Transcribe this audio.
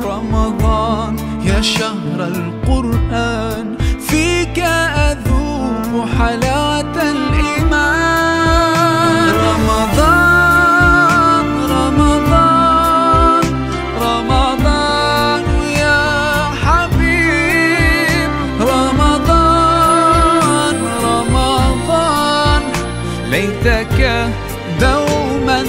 رمضان يا شهر القرآن فيك أذوق حلاوة الإيمان. رمضان رمضان رمضان يا حبيب. رمضان رمضان ليتك دوما